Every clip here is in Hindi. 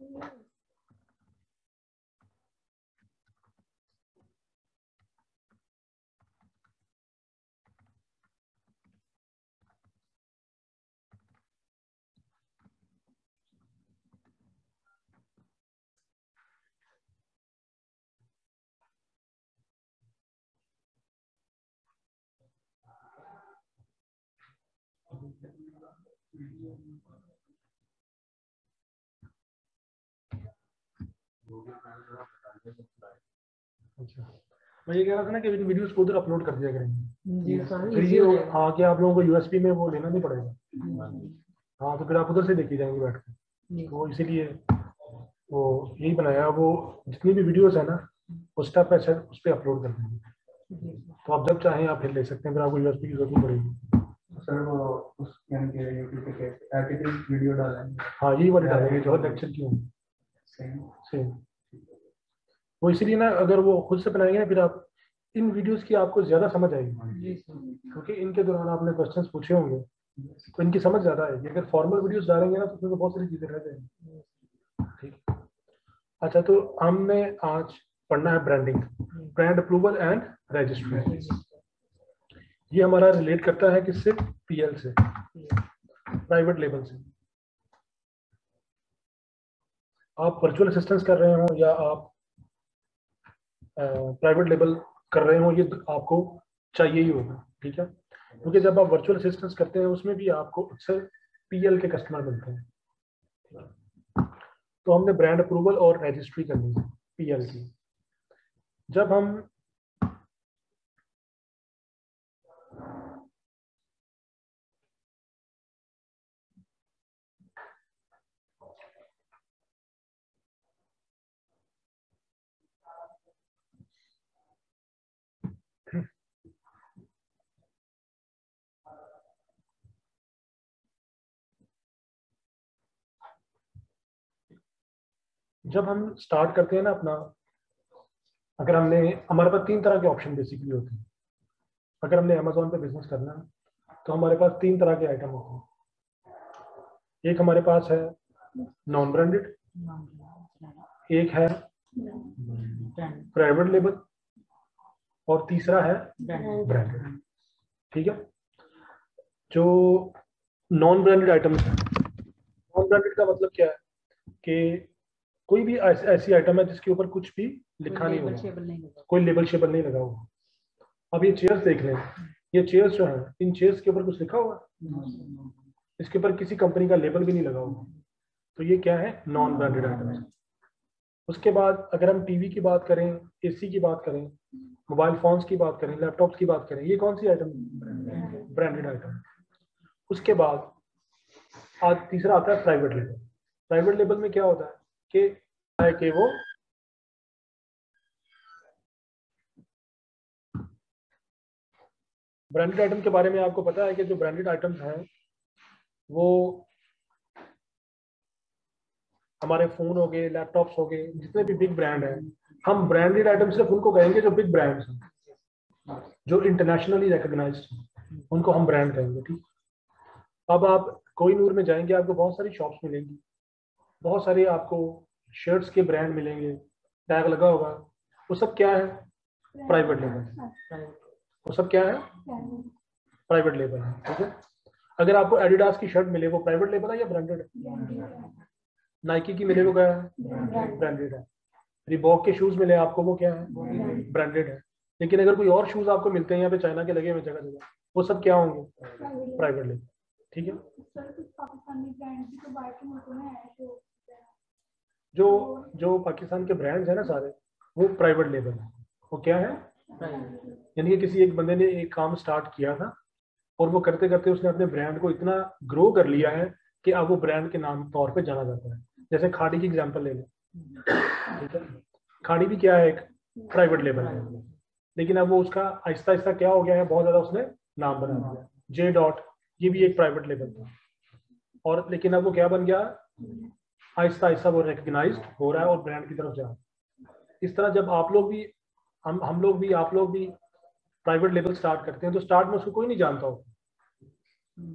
嗯 अच्छा। मैं ये कह रहा था ना कि इन वीडियोस को उधर अपलोड कर दिया करेंगे। फिर ये हाँ कि आप लोगों को यूएसपी में वो लेना नहीं पड़ेगा। हाँ तो फिर आप उधर से देखी जाएँगे बैठ के। जी। वो इसीलिए वो यही बनाया। वो जितनी भी वीडियोस है ना उस टाइप पे सर उस पर अपलोड कर देंगे। तो आप जब चाहें आप फिर ले सकते हैं फिर आपको यूएसपी की ज़रूरत नहीं पड़ेगी। सर वो उस यानी कि यूट्यूब पे वीडियो डालेंगे। हाँ यही वाली डालेंगे जो लेक्चर की होंगी। सही सेम वो इसीलिए ना अगर वो खुद से बनाएँगे ना फिर आप इन वीडियोस की आपको ज़्यादा समझ आएगी। क्योंकि इनके दौरान आपने क्वेश्चंस पूछे होंगे। तो इनकी समझ ज़्यादा आएगी। अगर फॉर्मल वीडियोस डालेंगे ना तो उसमें तो बहुत सारी चीज़ें रह जाएँगी। ठीक। अच्छा तो हमने आज पढ़ना है branding brand approval and registration ये हमारा रिलेट करता है किससे? पीएल से। प्राइवेट लेवल से। आप वर्चुअल असिस्टेंस कर रहे हो या आप प्राइवेट लेवल कर रहे हो, ये आपको चाहिए ही होगा, ठीक है? क्योंकि जब आप वर्चुअल असिस्टेंस करते हैं, उसमें भी आपको अक्सर पीएल के कस्टमर मिलते हैं। तो हमने ब्रांड अप्रूवल और रजिस्ट्री करनी है पीएल की। जब हम जब हम स्टार्ट करते हैं ना अपना, अगर हमने, हमारे पास तीन तरह के ऑप्शन बेसिकली होते हैं। अगर हमने अमेजोन पे बिज़नेस करना है तो हमारे पास तीन तरह के आइटम होते हैं। एक हमारे पास है नॉन ब्रांडेड एक है प्राइवेट लेबल और तीसरा है ब्रांडेड ठीक है? जो नॉन ब्रांडेड आइटम्स है नॉन ब्रांडेड का मतलब क्या है? कि कोई भी ऐस- ऐसी आइटम है जिसके ऊपर कुछ भी लिखा नहीं होगा। कोई लेबल शेबल नहीं लगा हुआ अब ये चेयर्स देख लें। ये चेयर्स जो है इन चेयर्स के ऊपर कुछ लिखा हुआ इसके ऊपर किसी कंपनी का लेबल भी नहीं लगा हुआ तो ये क्या है? नॉन ब्रांडेड आइटम उसके बाद अगर हम टीवी की बात करें एसी की बात करें मोबाइल फोन्स की बात करें लैपटॉप्स की बात करें ये कौन सी आइटम ब्रांडेड आइटम उसके बाद आज तीसरा आता है प्राइवेट लेबल प्राइवेट लेबल में क्या होता है? कि है कि वो ब्रांडेड आइटम के बारे में आपको पता है कि जो ब्रांडेड आइटम्स हैं, वो हमारे फ़ोन हो गए लैपटॉप्स हो गए, जितने भी बिग ब्रांड हैं, हम ब्रांडेड आइटम सिर्फ़ उनको कहेंगे जो बिग ब्रांड्स हैं, जो इंटरनेशनली रिकग्नाइज्ड हैं, उनको हम ब्रांड कहेंगे, ठीक? अब आप कोई नूर में जाएँगे, आपको बहुत सारी शॉप्स मिलेंगी। बहुत सारे आपको शर्ट्स के ब्रांड मिलेंगे टैग लगा होगा। वो सब क्या है? प्राइवेट लेबल वो सब क्या है? प्राइवेट लेबल है, ठीक है? अगर आपको एडिडास की शर्ट मिले, वो प्राइवेट लेबल है या ब्रांडेड है? नाइकी की मिले, वो क्या है? ब्रांडेड है। रिबॉक के शूज़ मिले आपको, वो क्या है? ब्रांडेड है। लेकिन अगर कोई और शूज़ आपको मिलते हैं, यहाँ पे चाइना के लगे हुए जगह जगह वो सब क्या होंगे? प्राइवेट लेबल ठीक है? जो जो पाकिस्तान के ब्रांड्स है ना सारे, वो प्राइवेट लेबल है। वो क्या है? यानी कि किसी एक बंदे ने एक काम स्टार्ट किया था और वो करते करते उसने अपने ब्रांड को इतना ग्रो कर लिया है कि अब वो ब्रांड के नाम, तौर पे जाना जाता है। जैसे खाड़ी की एग्जांपल ले लें। ठीक है? खाड़ी भी क्या है? एक प्राइवेट लेबल है। लेकिन अब वो उसका आहिस्ता आहिस्ता क्या हो गया है? बहुत ज़्यादा उसने नाम बना दिया। जे डॉट ये भी एक प्राइवेट लेबल था। और लेकिन अब वो क्या बन गया? आहिस्ता आहिस्ता वो रिकग्नाइज हो रहा है और ब्रांड की तरफ़ जा रहा है। इस तरह जब आप लोग भी हम हम लोग भी आप लोग भी प्राइवेट लेवल स्टार्ट करते हैं तो स्टार्ट में उसको कोई नहीं जानता हो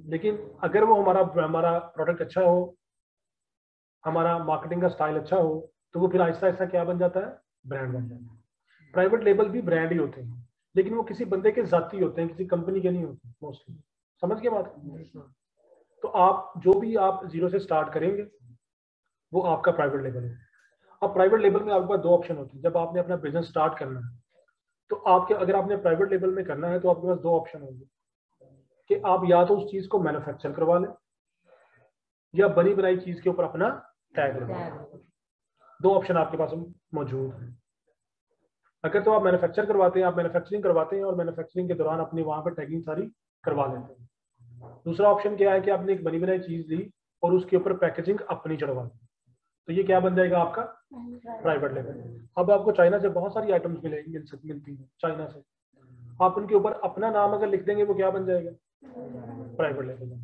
लेकिन अगर वो हमारा हमारा प्रोडक्ट अच्छा हो हमारा मार्केटिंग का स्टाइल अच्छा हो तो वो फिर आहिस्ता आहिस्ता क्या बन जाता है? ब्रांड बन जाता है। प्राइवेट लेबल भी ब्रांड ही होते हैं लेकिन वो किसी बंदे के जाती होते हैं किसी कंपनी के नहीं होते मोस्टली समझ के बात? तो आप जो भी आप ज़ीरो से स्टार्ट करेंगे वो आपका प्राइवेट लेबल है अब प्राइवेट लेबल में आपके पास दो ऑप्शन होते हैं। जब आपने अपना बिज़नेस स्टार्ट करना है तो आपके अगर आपने प्राइवेट लेबल में करना है तो आपके पास दो ऑप्शन होंगे। कि आप या तो उस चीज़ को मैन्युफैक्चर करवा लें या बनी बनाई चीज़ के ऊपर अपना टैग लगा दो ऑप्शन आपके पास मौजूद है। अगर तो आप मैन्युफैक्चर करवाते हैं आप मैन्युफैक्चरिंग करवाते हैं और मैन्युफैक्चरिंग के दौरान अपनी वहाँ पर टैगिंग सारी करवा लेते हैं। दूसरा ऑप्शन क्या है कि आपने एक बनी बनाई चीज़ ली और उसके ऊपर पैकेजिंग अपनी चढ़वा दी। तो ये क्या बन जाएगा आपका? प्राइवेट लेवल अब आपको चाइना से बहुत सारी आइटम्स मिलेंगी मिल सकती मिलती हैं चाइना से। आप उनके ऊपर अपना नाम अगर लिख देंगे वो क्या बन जाएगा? प्राइवेट लेवल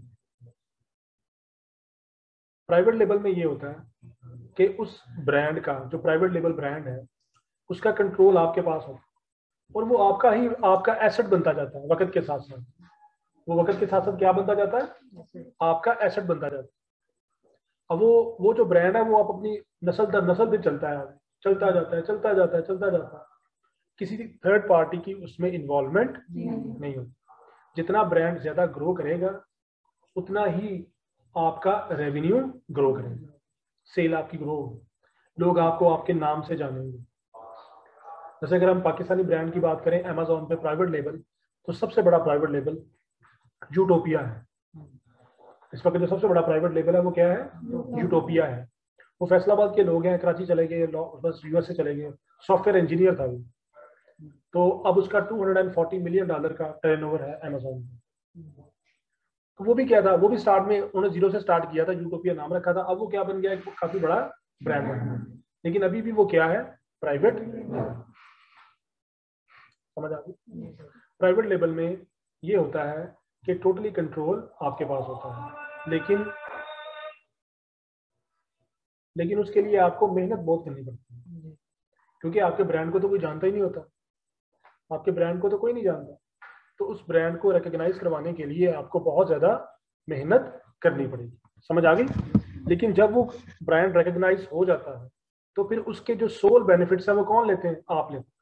प्राइवेट लेवल में ये होता है कि उस ब्रांड का जो प्राइवेट लेवल ब्रांड है उसका कंट्रोल आपके पास हो। और वो आपका ही आपका एसेट बनता जाता है वक्त के साथ साथ वो वक्त के साथ साथ क्या बनता जाता है? आपका एसेट बनता जाता है। अब वो वो जो ब्रांड है वो आप अपनी नस्ल दर नस्ल भी चलता है चलता जाता है चलता जाता है चलता जाता है। किसी थर्ड पार्टी की उसमें इन्वॉल्वमेंट नहीं होती। जितना ब्रांड ज़्यादा ग्रो करेगा उतना ही आपका रेवेन्यू ग्रो करेगा। सेल आपकी ग्रो होगी। लोग आपको आपके नाम से जानेंगे। जैसे अगर हम पाकिस्तानी ब्रांड की बात करें अमेजोन पे प्राइवेट लेबल तो सबसे बड़ा प्राइवेट लेबल यूटोपिया है। इस वक्त जो सबसे बड़ा प्राइवेट लेबल है वो क्या है? यूटोपिया है। वो फैसलाबाद के लोग हैं कराची चले गए बस यूएस से चले गए। सॉफ्टवेयर इंजीनियर था वो। तो अब उसका 240 मिलियन डॉलर का टर्नओवर है अमेजोन तो वो भी क्या था? वो भी स्टार्ट में उन्होंने ज़ीरो से स्टार्ट किया था यूटोपिया नाम रखा था। अब वो क्या बन गया एक काफ़ी बड़ा ब्रांड बन गया लेकिन अभी भी वो क्या है? प्राइवेट समझ आ गई प्राइवेट लेवल में ये होता है कि टोटली कंट्रोल आपके पास होता है। लेकिन लेकिन उसके लिए आपको मेहनत बहुत करनी पड़ती है। क्योंकि आपके ब्रांड को तो कोई जानता ही नहीं होता। आपके ब्रांड को तो कोई नहीं जानता। तो उस ब्रांड को रिकग्नाइज करवाने के लिए आपको बहुत ज़्यादा मेहनत करनी पड़ेगी। समझ आ गई? लेकिन जब वो ब्रांड रिकग्नाइज हो जाता है तो फिर उसके जो सोल बेनिफिट्स है वो कौन लेते हैं? आप लेते हैं।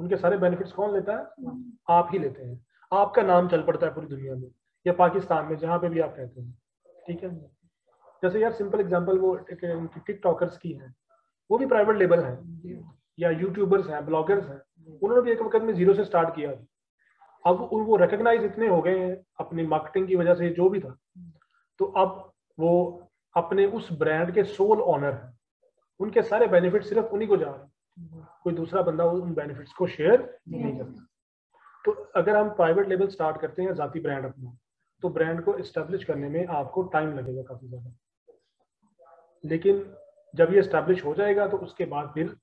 उनके सारे बेनिफिट्स कौन लेता है? आप ही लेते हैं। आपका नाम चल पड़ता है पूरी दुनिया में या पाकिस्तान में जहाँ पे भी आप रहते हैं ठीक है? जैसे यार सिंपल एग्जांपल वो टिकटॉकर्स की है वो भी प्राइवेट लेबल है या यूट्यूबर्स हैं ब्लॉगर्स हैं उन्होंने भी एक वक्त में ज़ीरो से स्टार्ट किया। अब वो रिकग्नाइज इतने हो गए हैं अपनी मार्केटिंग की वजह से जो भी था तो अब वो अपने उस ब्रांड के सोल ऑनर है। उनके सारे बेनिफिट सिर्फ़ उन्हीं को जा रहे हैं। कोई दूसरा बंदा उन बेनिफिट्स को शेयर नहीं करता। तो अगर हम प्राइवेट लेवल स्टार्ट करते हैं जाती ब्रांड अपना तो ब्रांड को इस्टेब्लिश करने में आपको टाइम लगेगा काफ़ी ज़्यादा। लेकिन जब ये इस्टेब्लिश हो जाएगा तो उसके बाद फिर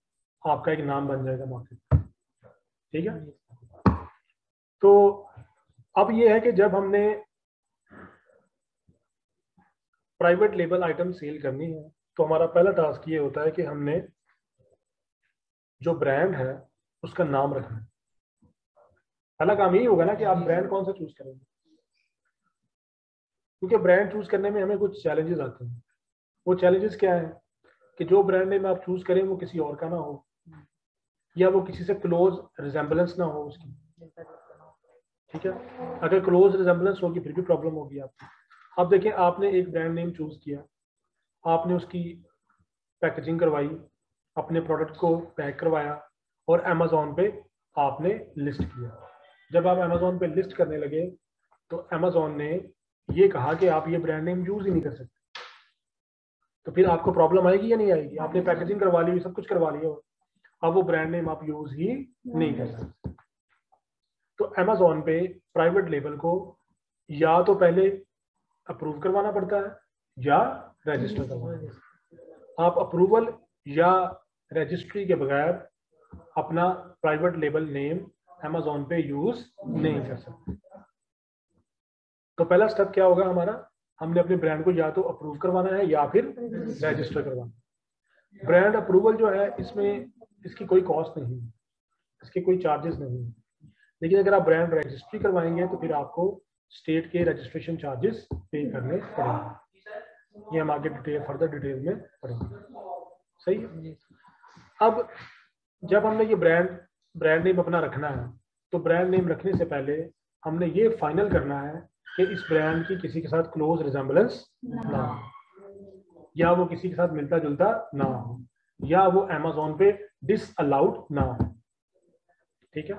आपका एक नाम बन जाएगा मार्केट ठीक है? तो अब ये है कि जब हमने प्राइवेट लेबल आइटम सेल करनी है तो हमारा पहला टास्क ये होता है कि हमने जो ब्रांड है, उसका नाम रखना है। पहला काम यही होगा ना कि आप ब्रांड कौन सा चूज़ करेंगे? क्योंकि ब्रांड चूज़ करने में हमें कुछ चैलेंजेस आते हैं। वो चैलेंजेस क्या है? कि जो ब्रांड नेम आप चूज़ करें, वो किसी और का ना हो। या वो किसी से क्लोज रिजेंबलेंस ना हो उसकी। ठीक है? अगर क्लोज रिजेंबलेंस होगी, फिर भी प्रॉब्लम होगी आपको। अब देखें, आपने एक ब्रांड नेम चूज़ किया। आपने उसकी पैकेजिंग करवाई, अपने प्रोडक्ट को पैक करवाया, और अमेजोन पे आपने लिस्ट किया। जब आप अमेजोन पे लिस्ट करने लगे तो अमेजोन ने ये कहा कि आप ये ब्रांड नेम यूज़ ही नहीं कर सकते। तो फिर आपको प्रॉब्लम आएगी या नहीं आएगी? आपने पैकेजिंग करवा ली सब कुछ करवा लिया। अब वो ब्रांड नेम आप यूज़ ही नहीं कर सकते। तो अमेजोन पे प्राइवेट लेबल को या तो पहले अप्रूव करवाना पड़ता है या रजिस्टर करवाना आप अप्रूवल या रजिस्ट्री के बगैर अपना प्राइवेट लेबल नेम अमेजोन पे यूज़ नहीं कर सकते। तो पहला स्टेप क्या होगा हमारा? हमने अपने ब्रांड को या तो अप्रूव करवाना है या फिर रजिस्टर करवाना ब्रांड अप्रूवल जो है, इसमें इसकी कोई कॉस्ट नहीं है। इसके कोई चार्जेस नहीं है। लेकिन अगर आप ब्रांड रजिस्ट्री करवाएँगे तो फिर आपको स्टेट के रजिस्ट्रेशन चार्जेस पे करने पड़ेंगे। ये हम आगे डिटेल फर्दर डिटेल में पढ़ेंगे। सही? है अब जब हमने ये ब्रांड ब्रांड नेम अपना रखना है। तो ब्रांड नेम रखने से पहले हमने ये फाइनल करना है कि इस ब्रांड की किसी के साथ क्लोज रिजेंबलेंस ना हो। या वो किसी के साथ मिलता जुलता ना हो। या वो एमेजोन पे डिस अलाउड ना हो। ठीक है?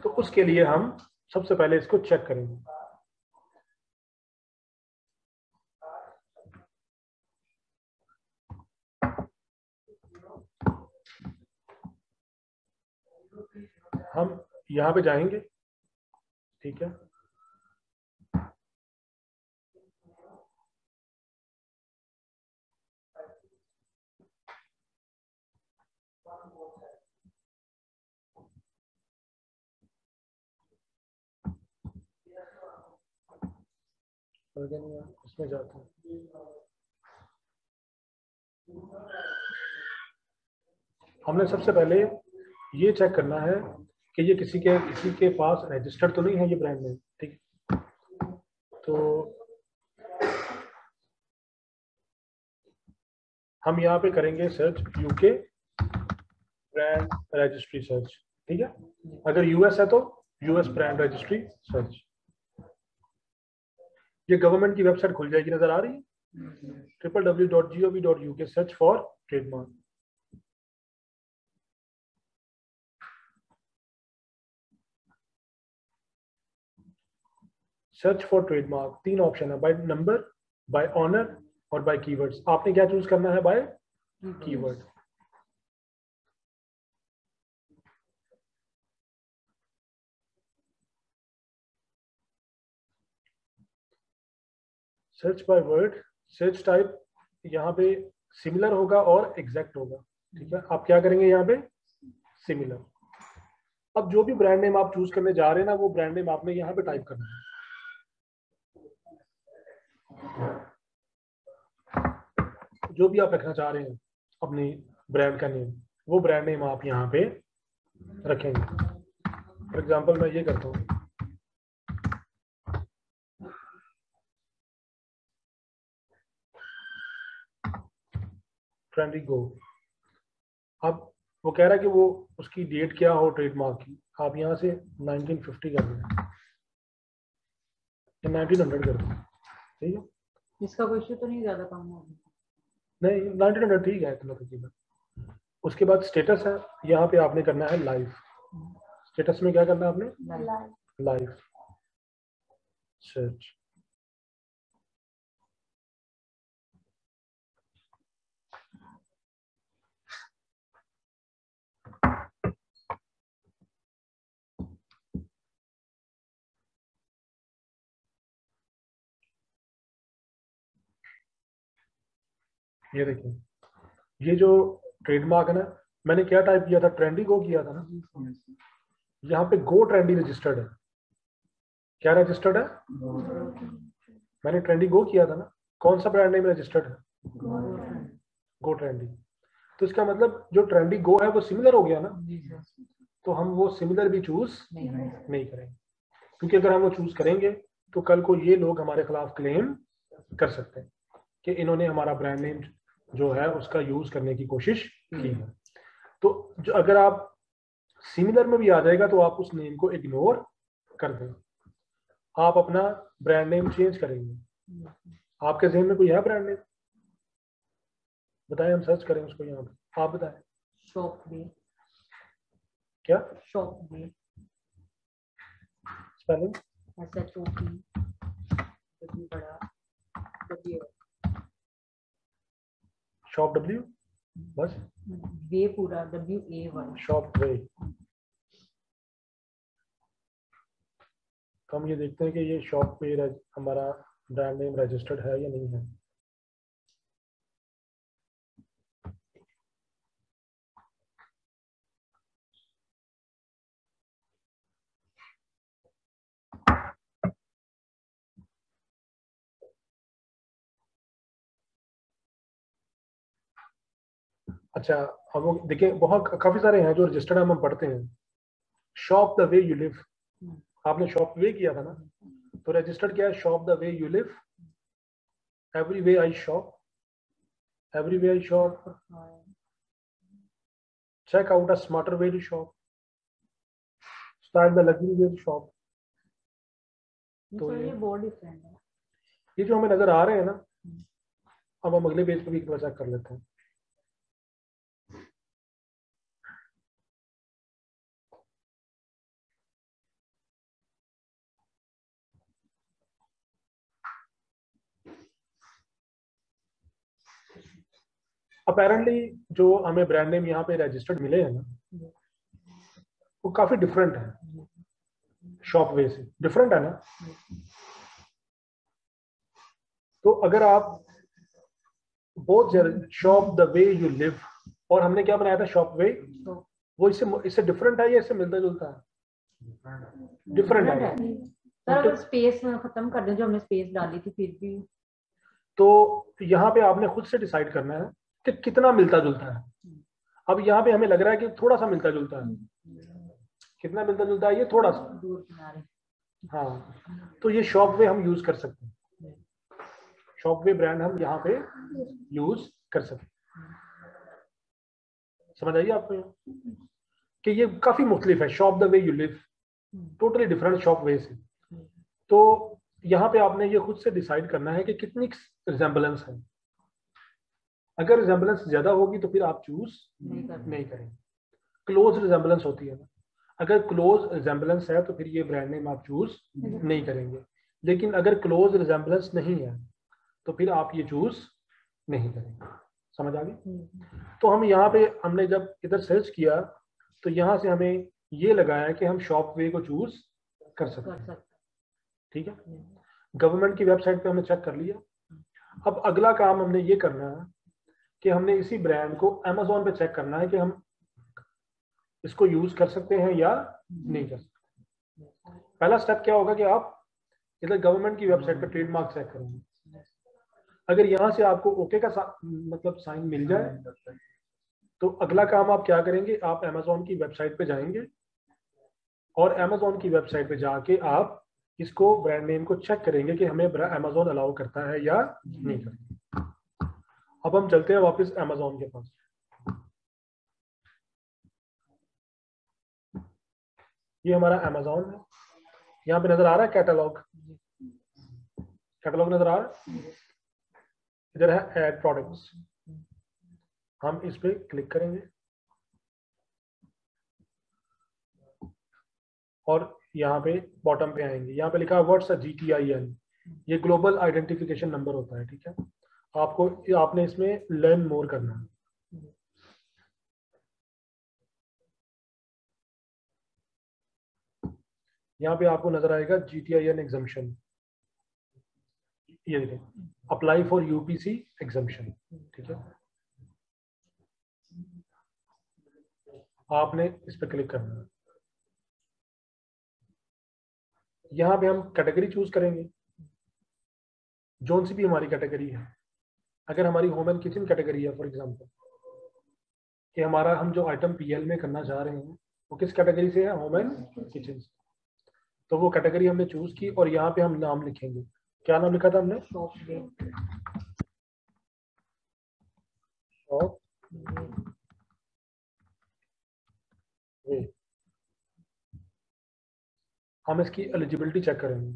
तो उसके लिए हम सबसे पहले इसको चेक करेंगे। हम यहाँ पे जाएँगे ठीक है? आया, जाते हैं। हमने सबसे पहले ये चेक करना है कि ये किसी के किसी के पास रजिस्टर्ड तो नहीं है ये ब्रांड नेम ठीक? है तो हम यहाँ पे करेंगे search UK brand registry search ठीक है? अगर यूएस है तो यूएस ब्रांड रजिस्ट्री सर्च ये गवर्नमेंट की वेबसाइट खुल जाएगी नज़र आ रही है? Triple W dot G O V dot U K search for trademark search for trademark तीन ऑप्शन है बाय नंबर बाय ऑनर और बाय कीवर्ड्स आपने क्या चूज़ करना है by keyword search by word search type यहाँ पे सिमिलर होगा और एग्जैक्ट होगा ठीक है? आप क्या करेंगे यहाँ पे? सिमिलर अब जो भी ब्रांड नेम आप चूज़ करने जा रहे हैं ना वो ब्रांड नेम आपने यहाँ पे टाइप करना है। जो भी आप रखना चाह रहे हैं, अपने ब्रांड का नेम वो ब्रांड नेम आप यहाँ पे रखेंगे। फॉर एग्जांपल मैं ये करता हूँ। ट्रेंडी गो अब वो कह रहा है कि वो उसकी डेट क्या हो ट्रेडमार्क की? आप यहाँ से 1950 कर दें। या 1900 कर दें। ठीक है। इसका कोई इशू तो नहीं ज़्यादा कम होगा नहीं 1900 ठीक है इतना तकरीबन उसके बाद स्टेटस है यहाँ पे आपने करना है लाइव स्टेटस में क्या करना है आपने? लाइव सर्च ये देखिए। ये जो ट्रेडमार्क है ना, मैंने क्या टाइप किया था? ट्रेंडी गो किया था ना? यहाँ पे गो ट्रेंडी रजिस्टर्ड है। क्या रजिस्टर्ड है? मैंने ट्रेंडी गो किया था ना। कौन सा ब्रांड नेम रजिस्टर्ड है? गो ट्रेंडी तो इसका मतलब जो ट्रेंडी गो है, वो सिमिलर हो गया ना? तो हम वो सिमिलर भी चूज़ नहीं नहीं करेंगे। क्योंकि अगर हम वो चूज़ करेंगे तो कल को ये लोग हमारे खिलाफ क्लेम कर सकते हैं कि इन्होंने हमारा ब्रांड नेम जो है उसका यूज़ करने की कोशिश की है। तो जो अगर आप सिमिलर में भी आ जाएगा तो आप उस नेम को इग्नोर कर दें। आप अपना ब्रांड नेम चेंज करेंगे। आपके जहन में कोई है ब्रांड नेम बताएँ हम सर्च करें उसको यहाँ पे। आप बताएँ। शॉप भी। क्या? शॉप भी। Spelling S H O P बड़ा शॉप डब्ल्यू बस वे पूरा W A one shop way तो हम ये देखते हैं कि ये शॉप पे हमारा ब्रांड नेम रजिस्टर्ड है या नहीं है। अच्छा हम वो देखिए बहुत काफ़ी सारे हैं जो रजिस्टर्ड हम पढ़ते हैं। Shop the way you live आपने शॉप वे किया था ना? तो रजिस्टर्ड क्या है? Shop the way you live every way I shop, every way I shop, check out a smarter way to shop, start the luxury way to shop. तो तो ये- बहुत डिफरेंट है। ये जो हमें नज़र आ रहे हैं ना अब हम अगले पेज पे भी एक बार चेक कर लेते हैं। अपेरेंटली जो हमें ब्रांड नेम यहाँ पे रजिस्टर्ड मिले हैं ना वो काफ़ी डिफरेंट है। शॉप वे से। डिफरेंट है ना? तो अगर आप both shop the way you live और हमने क्या बनाया था शॉप वे वो इससे इससे डिफरेंट है या इससे मिलता जुलता है? डिफरेंट है। सर अगर स्पेस खत्म कर दें जो हमने स्पेस डाली थी फिर भी। तो यहाँ पे आपने खुद से डिसाइड करना है। कि कितना मिलता जुलता है। अब यहाँ पे हमें लग रहा है कि थोड़ा सा मिलता जुलता है। कितना मिलता जुलता है? ये थोड़ा सा हाँ तो ये शॉप वे हम यूज़ कर सकते हैं। शॉप वे ब्रांड हम यहाँ पे यूज़ कर सकते समझ आइए आपको कि ये काफ़ी मुख्तलिफ़ है। Shop the way you live totally different shop way से तो यहाँ पे आपने ये खुद से डिसाइड करना है कि कितनी रिजेंबलेंस है। अगर रिजेंबलेंस ज़्यादा होगी तो फिर आप चूज़ नहीं कर करेंगे। क्लोज रिजेंबलेंस होती है ना। अगर क्लोज रिजेंबलेंस है तो फिर ये ब्रांड नेम आप चूज़ नहीं करेंगे। लेकिन अगर क्लोज रिजेंबलेंस नहीं है तो फिर आप ये चूज़ नहीं करेंगे। समझ आ गई? तो हम यहाँ पे हमने जब इधर सर्च किया तो यहाँ से हमें ये लगाया कि हम शॉप वे को चूज़ कर सकते हैं। ठीक है? गवर्नमेंट की वेबसाइट पे हमने चेक कर लिया। अब अगला काम हमने ये करना है कि हमने इसी ब्रांड को अमेजोन पे चेक करना है कि हम इसको यूज़ कर सकते हैं या नहीं कर सकते। पहला स्टेप क्या होगा कि आप इधर गवर्नमेंट की वेबसाइट पर ट्रेडमार्क चेक करेंगे। अगर यहाँ से आपको ओके का सा, मतलब साइन मिल जाए तो अगला काम आप क्या करेंगे आप अमेजोन की वेबसाइट पे जाएँगे और अमेजोन की वेबसाइट पे जाके आप इसको ब्रांड नेम को चेक करेंगे कि हमें अमेजोन अलाउ करता है या नहीं करता। अब हम चलते हैं वापस अमेजोन के पास। ये हमारा अमेजोन है। यहाँ पे नज़र आ रहा है कैटलॉग कैटलॉग नज़र आ रहा है? इधर है एड प्रोडक्ट्स हम इस पे क्लिक करेंगे। और यहाँ पे बॉटम पे आएँगे। यहाँ पे लिखा है what's G T I N ये ग्लोबल आइडेंटिफिकेशन नंबर होता है, ठीक है? आपको, आपने इसमें लर्न मोर करना है। यहाँ पे आपको नज़र आएगा जी टी आई एन एग्जामेशन ये देखें अप्लाई फॉर यूपीसी एग्जामेशन ठीक है? आपने इस पर क्लिक करना है। यहाँ पे हम कैटेगरी चूज़ करेंगे। जोन सी भी हमारी कैटेगरी है। अगर हमारी होम एंड किचन कैटेगरी है फॉर एग्जांपल कि हमारा हम जो आइटम पीएल में करना चाह रहे हैं वो किस कैटेगरी से है? होम एंड किचन से तो वो कैटेगरी हमने चूज़ की और यहाँ पे हम नाम लिखेंगे। क्या नाम लिखा था हमने? शॉप हम इसकी एलिजिबिलिटी चेक करेंगे।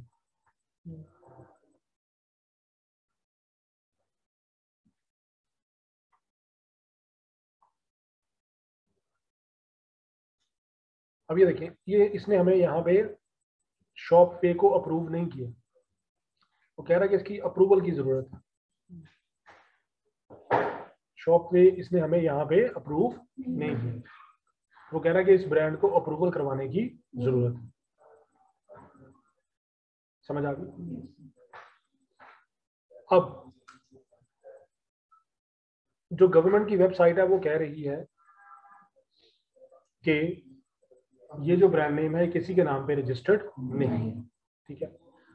अब ये देखिए ये इसने हमें यहाँ पे शॉप पे को अप्रूव नहीं किया। वो कह रहा है कि इसकी अप्रूवल की ज़रूरत है। शॉप पे इसने हमें यहाँ पे अप्रूव नहीं किया। वो कह रहा है कि इस ब्रांड को अप्रूवल करवाने की ज़रूरत है। समझ आ गई? अब, जो गवर्नमेंट की वेबसाइट है, वो कह रही है कि ये जो ब्रांड नेम है किसी के नाम पे रजिस्टर्ड नहीं है ठीक है?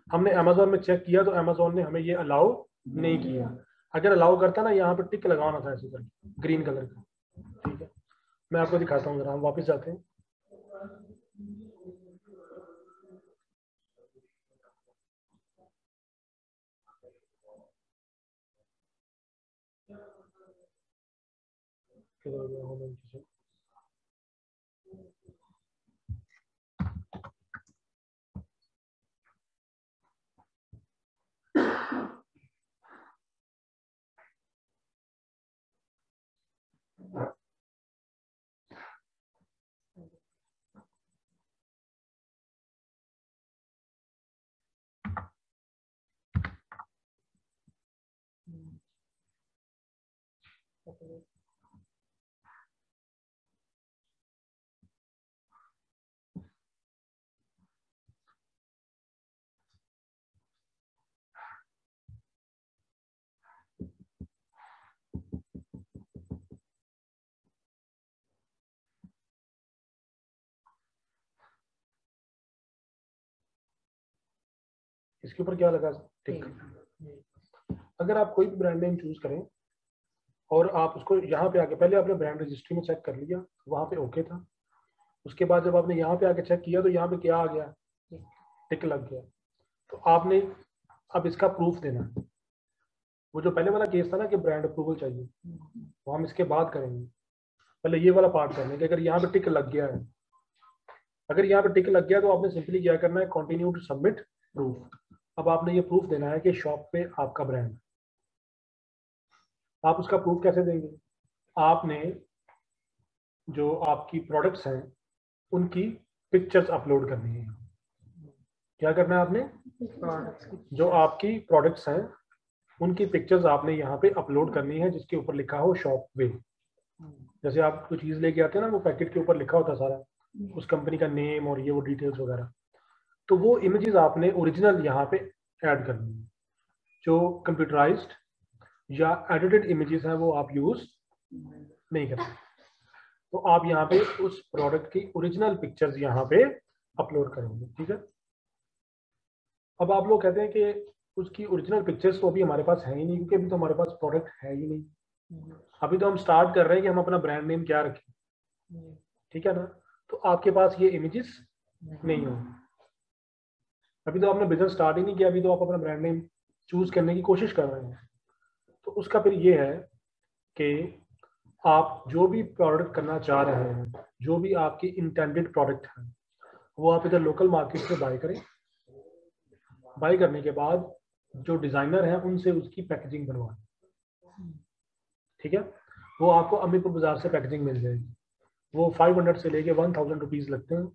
हमने अमेजोन में चेक किया तो अमेजोन ने हमें ये अलाउ नहीं किया। अगर अलाउ करता ना यहाँ पे टिक लगाना था ऐसी करके ग्रीन कलर का ठीक है? मैं आपको दिखाता हूँ जरा हम वापस जाते हैं। किधर गया हूँ मैं इसके ऊपर क्या लगा? टिक अगर आप कोई भी ब्रांड नेम चूज़ करें और आप उसको यहाँ पे आके पहले आपने ब्रांड रजिस्ट्री में चेक कर लिया वहाँ पे ओके था। उसके बाद जब आपने यहाँ पे आके चेक किया तो यहाँ पे क्या आ गया? टिक लग गया। तो आपने अब इसका प्रूफ देना। है वो जो पहले वाला केस था ना कि ब्रांड अप्रूवल चाहिए वो हम इसके बाद करेंगे। पहले ये वाला पार्ट करने कि अगर यहाँ पे टिक लग गया है। अगर यहाँ पे टिक लग गया तो आपने सिंपली क्या करना है? कंटिन्यू टू सबमिट प्रूफ अब आपने ये प्रूफ देना है कि शॉप पे आपका ब्रांड आप उसका प्रूफ कैसे देंगे? आपने जो आपकी प्रोडक्ट्स हैं, उनकी पिक्चर्स अपलोड करनी है। क्या करना है आपने? जो आपकी प्रोडक्ट्स हैं, उनकी पिक्चर्स आपने यहाँ पे अपलोड करनी है, जिसके ऊपर लिखा हो शॉप वे जैसे आप कोई चीज़ लेके आते हैं ना, वो पैकेट के ऊपर लिखा होता सारा, उस कंपनी का नेम और ये वो डिटेल्स वगैरह। तो वो इमेजेस आपने ओरिजिनल यहाँ पे ऐड करनी है। जो कंप्यूटराइज्ड या एडिटेड इमेजेस हैं वो आप यूज़ नहीं करते। तो आप यहाँ पे उस प्रोडक्ट की ओरिजिनल पिक्चर्स यहाँ पे अपलोड करेंगे ठीक है? अब आप लोग कहते हैं कि उसकी ओरिजिनल पिक्चर्स तो अभी हमारे पास है ही नहीं क्योंकि अभी तो हमारे पास प्रोडक्ट है ही नहीं। अभी तो हम स्टार्ट कर रहे हैं कि हम अपना ब्रांड नेम क्या रखें ठीक है ना? तो आपके पास ये इमेजेस नहीं होंगे। अभी तो आपने बिज़नेस स्टार्ट ही नहीं किया, अभी तो आप अपना ब्रांड नेम चूज़ करने की कोशिश कर रहे हैं। तो उसका फिर ये है कि आप जो भी प्रोडक्ट करना चाह रहे हैं, जो भी आपकी इंटेंडेड प्रोडक्ट है, वो आप इधर लोकल मार्केट से बाय करें। बाय करने के बाद जो डिज़ाइनर हैं, उनसे उसकी पैकेजिंग बनवाएँ। ठीक है? वो आपको अमीरपुर बाज़ार से पैकेजिंग मिल जाएगी। वो 500 से लेके 1000 रुपीस लगते हैं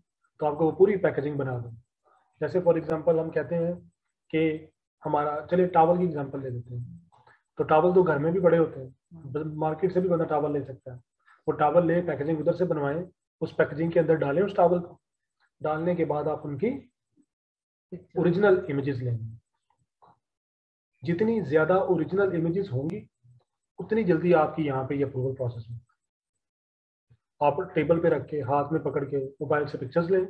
तो आपको वो पूरी पैकेजिंग बना दें। जैसे फॉर एग्ज़ाम्पल हम कहते हैं कि हमारा, चलिए टावल की एग्ज़ाम्पल ले लेते हैं। तो टावल तो घर में भी बड़े होते हैं मार्केट से भी बंदा टावल ले सकता है। वो टावल ले पैकेजिंग उधर से बनवाएँ, उस पैकेजिंग के अंदर डालें उस टावल को। डालने के बाद आप उनकी ओरिजिनल इमेजेस लेंगे जितनी ज़्यादा ओरिजिनल इमेजेस होंगी, उतनी जल्दी आपकी यहाँ पे ये अप्रूवल प्रोसेस होगी। आप टेबल पे रख के, हाथ में पकड़ के मोबाइल से पिक्चर्स लें।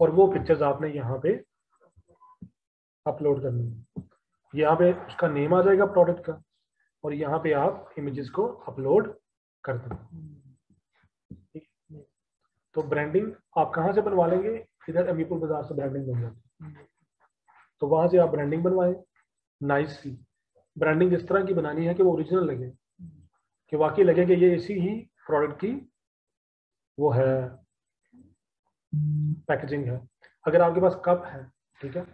और वो पिक्चर्स आपने यहाँ पे अपलोड करनी है। यहाँ पे उसका नेम आ जाएगा प्रोडक्ट का और यहाँ पे आप इमेजेस को अपलोड कर दें तो ब्रांडिंग आप कहाँ से बनवा लेंगे? इधर अमीपुर बाज़ार से ब्रांडिंग बन जाती तो वहाँ से आप ब्रांडिंग बनवाएँ। नाइस सी ब्रांडिंग इस तरह की बनानी है कि वो ओरिजिनल लगे। कि वाकई लगे कि ये इसी ही प्रोडक्ट की वो है। पैकेजिंग है। अगर आपके पास कप है ठीक है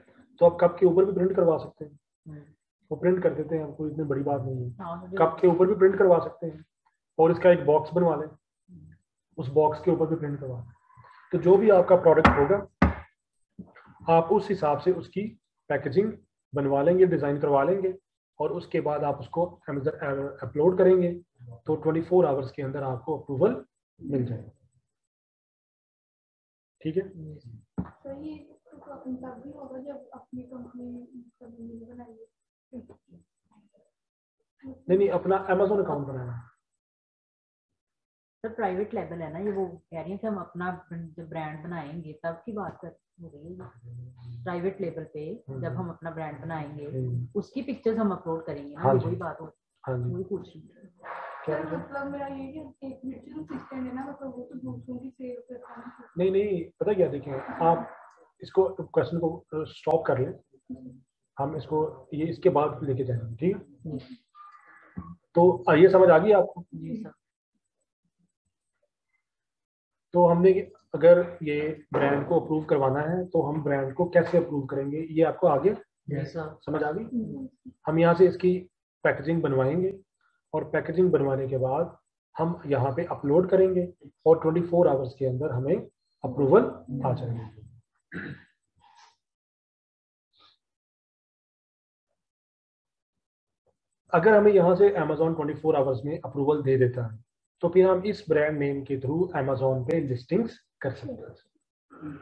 तो आप कप के ऊपर भी प्रिंट करवा सकते हैं। वो प्रिंट कर देते हैं कोई इतनी बड़ी बात नहीं है। हाँ, कप के ऊपर भी प्रिंट करवा सकते हैं और इसका एक बॉक्स बनवा लें। उस बॉक्स के ऊपर भी प्रिंट करवा लें। तो जो भी आपका प्रोडक्ट होगा आप उस हिसाब से उसकी पैकेजिंग बनवा लेंगे डिज़ाइन करवा लेंगे और उसके बाद आप उसको अपलोड करेंगे तो 24 फोर आवर्स के अंदर आपको अप्रूवल मिल जाएगा। ठीक है? तो ये तो तब भी होगा जब अपनी कंपनी बनाइए नहीं नहीं अपना अमेजोन अकाउंट बनाना। सर प्राइवेट लेवल है ना ये वो कह रही है कि हम अपना जब ब्रांड बनाएँगे तब की बात कर हो रही है प्राइवेट लेवल पे जब हम अपना ब्रांड बनाएँगे हम्म, उसकी पिक्चर्स हम अपलोड करेंगे। ना हाँ। वही बात हो हाँ जी। वही पूछ रही हूँ मतलब मेरा ये कि एक मिनट से जो सिस्टम है ना मतलब वो तो है नहीं नहीं पता क्या देखिए आप इसको क्वेश्चन को स्टॉप कर लें। हम इसको ये इसके बाद लेके जाएँगे ठीक है? तो ये समझ आ गई आपको? जी सर। तो हमने अगर ये ब्रांड को अप्रूव करवाना है तो हम ब्रांड को कैसे अप्रूव करेंगे? ये आपको आगे समझ आ गई? हम यहाँ से इसकी पैकेजिंग बनवाएँगे। और पैकेजिंग बनवाने के बाद हम यहाँ पे अपलोड करेंगे और 24 फोर आवर्स के अंदर हमें अप्रूवल आ जाएगी। अगर हमें यहाँ से अमेजोन 24 आवर्स में अप्रूवल दे देता है तो फिर हम इस ब्रांड नेम के थ्रू अमेजोन पे लिस्टिंग्स कर सकते हैं।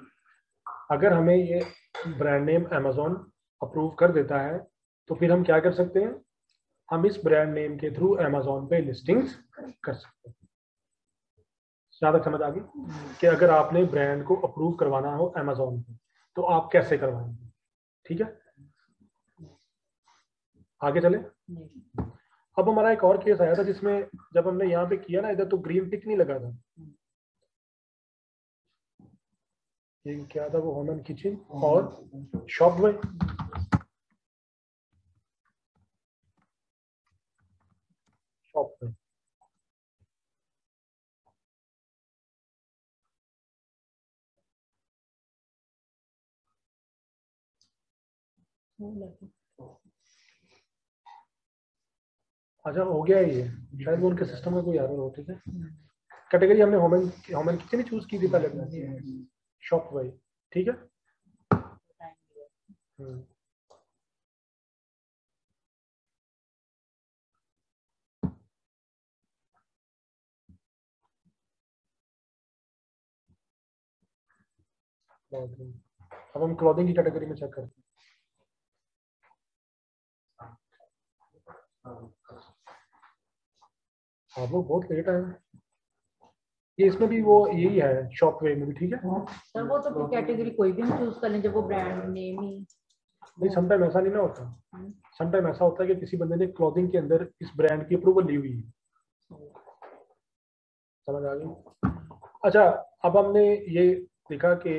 अगर हमें ये ब्रांड नेम अमेजोन अप्रूव कर देता है तो फिर हम क्या कर सकते हैं? हम इस ब्रांड नेम के थ्रू अमेजोन पे लिस्टिंग्स कर सकते हैं। तक समझ आ गई? कि अगर आपने ब्रांड को अप्रूव करवाना हो अमेजोन पे तो आप कैसे करवाएँगे? ठीक है? आगे चले। अब हमारा एक और केस आया था जिसमें जब हमने यहाँ पे किया ना इधर तो ग्रीन टिक नहीं लगा था। ये क्या था वो होमन किचन और शॉप में शॉप में अच्छा हो गया ये। शायद वो उनके सिस्टम में कोई एरर हो, ठीक है? कैटेगरी हमने होम एंड होम किचन ही चूज़ की थी पहले? शॉप वाई, ठीक है? हम्म। अब हम क्लॉथिंग की कैटेगरी में चेक करते हैं। हाँ वो बहुत लेट आया। ये इसमें भी वो यही है शॉप वे में भी ठीक है? सर वो तो फिर कैटेगरी कोई भी हम चूज़ कर लें जब वो ब्रांड नेम ही। नहीं समटाइम ऐसा नहीं ना होता। समटाइम ऐसा होता है कि किसी बंदे ने क्लॉथिंग के अंदर इस ब्रांड की अप्रूवल ली हुई है। समझ आ गई? अच्छा अब हमने ये देखा कि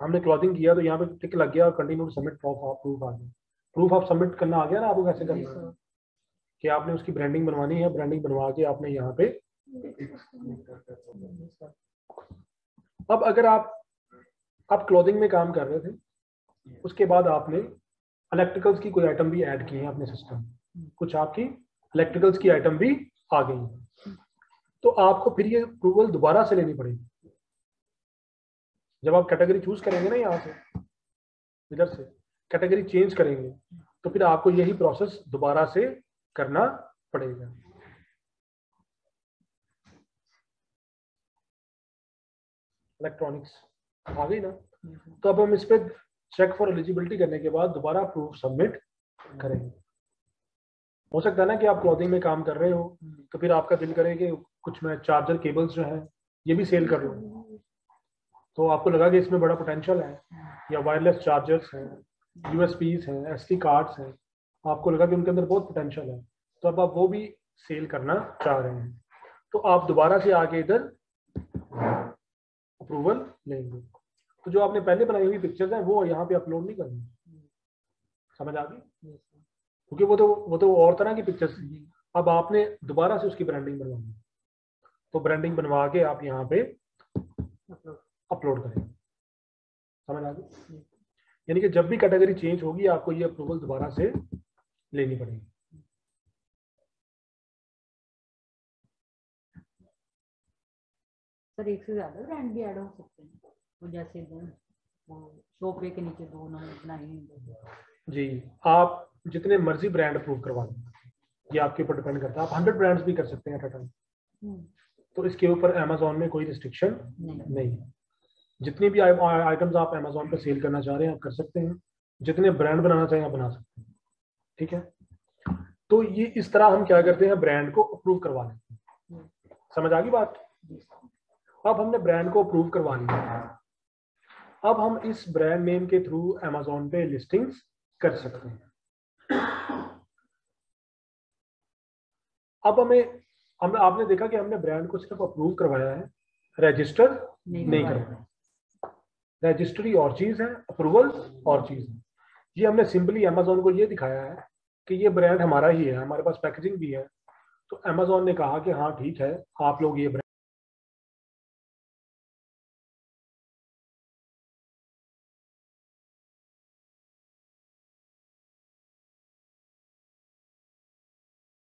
हमने क्लॉथिंग किया तो यहाँ पे टिक लग गया और कंटिन्यू सबमिट प्रूफ आ गया। प्रूफ आप सबमिट करना आ गया ना आपको कैसे करना है? कि आपने उसकी ब्रांडिंग बनवानी है ब्रांडिंग बनवा के आपने यहाँ पे अब अगर आप आप क्लोथिंग में काम कर रहे थे उसके बाद आपने इलेक्ट्रिकल्स की कोई आइटम भी ऐड की है अपने सिस्टम कुछ आपकी इलेक्ट्रिकल्स की आइटम भी आ गई है। तो आपको फिर ये अप्रूवल दोबारा से लेनी पड़ेगी। जब आप कैटेगरी चूज़ करेंगे ना यहाँ से इधर से कैटेगरी चेंज करेंगे तो फिर आपको यही प्रोसेस दोबारा से करना पड़ेगा। इलेक्ट्रॉनिक्स आ गई ना? तो अब हम इस पे चेक फॉर एलिजिबिलिटी करने के बाद दोबारा प्रूफ सबमिट करेंगे। हो सकता है ना कि आप क्लॉथिंग में काम कर रहे हो तो फिर आपका दिल करे कि कुछ मैं चार्जर केबल्स जो है, ये भी सेल कर लूँ। तो आपको लगा कि इसमें बड़ा पोटेंशियल है, या वायरलेस चार्जर्स हैं। यूएसपीज हैं एस कार्ड्स हैं, आपको लगा कि उनके अंदर बहुत पोटेंशियल है तो अब आप वो भी सेल करना चाह रहे हैं। तो आप दोबारा से आके इधर अप्रूवल लेंगे। तो जो आपने पहले बनाई हुई पिक्चर्स हैं, वो यहाँ पे अपलोड नहीं करनी। समझ आ गई? क्योंकि वो तो वो तो और तरह की पिक्चर्स थी अब आपने दोबारा से उसकी ब्रांडिंग बनवानी तो ब्रांडिंग बनवा के आप यहाँ पे अपलोड करें। समझ आ गई? यानी कि जब भी कैटेगरी चेंज होगी आपको ये अप्रूवल दोबारा से लेनी पड़ेगी। सर एक से ज़्यादा ब्रांड भी ऐड हो सकते हैं। तो जैसे के नीचे दो नंबर बनाए जी आप जितने मर्ज़ी ब्रांड अप्रूव करवा लें। ये आपके ऊपर डिपेंड करता है। आप हंड्रेड ब्रांड्स भी कर सकते हैं एट टाइम तो इसके ऊपर अमेजोन में कोई रिस्ट्रिक्शन नहीं, नहीं। जितनी भी आइटम्स आप अमेजोन पर सेल करना चाह रहे हैं आप कर सकते हैं। जितने ब्रांड बनाना चाहें आप बना सकते हैं। ठीक है? तो ये इस तरह हम क्या करते हैं? ब्रांड को अप्रूव करवा लेते हैं। समझ आ गई बात? अब हमने ब्रांड को अप्रूव करवा लिया। अब हम इस ब्रांड नेम के थ्रू अमेजोन पे लिस्टिंग्स कर सकते हैं। अब हमें हम आपने देखा कि हमने ब्रांड को सिर्फ़ अप्रूव करवाया है। रजिस्टर नहीं, नहीं करवाया। रजिस्ट्री और चीज़ है अप्रूवल्स और चीज़ है। ये हमने सिंपली अमेजोन को ये दिखाया है कि ये ब्रांड हमारा ही है, हमारे पास पैकेजिंग भी है। तो अमेजोन ने कहा कि हाँ ठीक है, आप लोग ये